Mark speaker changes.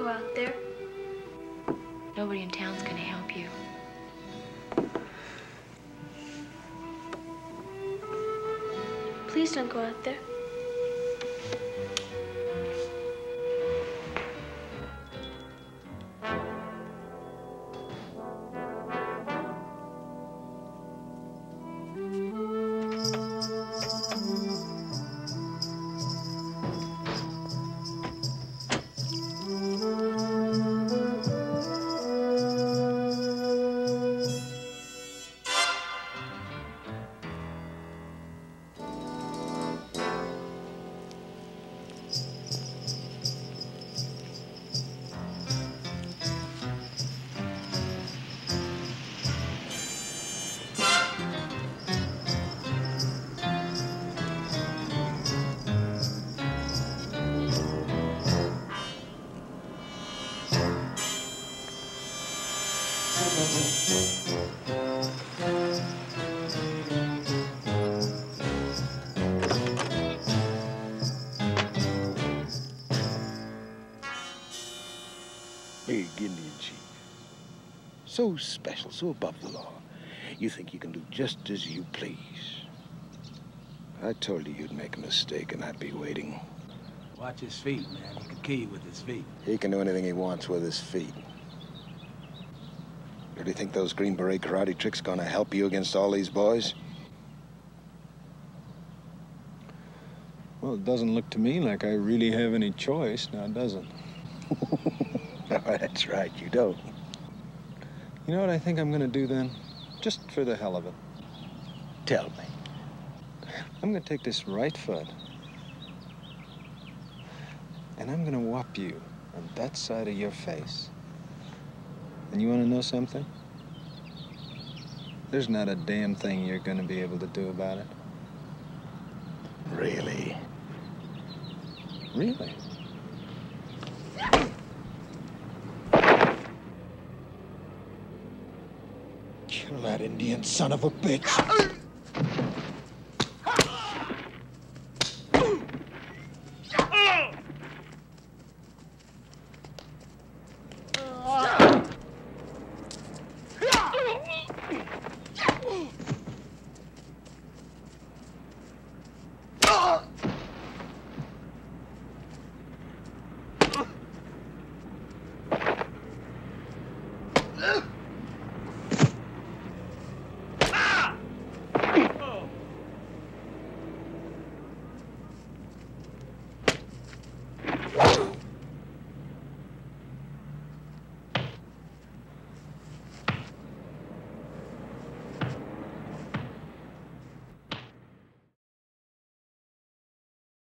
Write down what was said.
Speaker 1: go out there.
Speaker 2: Nobody in town's gonna help you.
Speaker 1: Please don't go out there.
Speaker 3: Big Indian chief. So special, so above the law. You think you can do just as you please. I told you you'd make a mistake and I'd be waiting.
Speaker 4: Watch his feet, man. He can kill you with his feet.
Speaker 3: He can do anything he wants with his feet. Really think those Green Beret karate tricks gonna help you against all these boys?
Speaker 5: Well, it doesn't look to me like I really have any choice now, does it?
Speaker 3: Oh, that's right, you don't.
Speaker 5: You know what I think I'm gonna do then? Just for the hell of it.
Speaker 3: Tell me.
Speaker 5: I'm gonna take this right foot and I'm gonna whop you on that side of your face. And you wanna know something? There's not a damn thing you're gonna be able to do about it.
Speaker 3: Really?
Speaker 5: Really?
Speaker 3: Kill that Indian son of a bitch.
Speaker 6: Oh!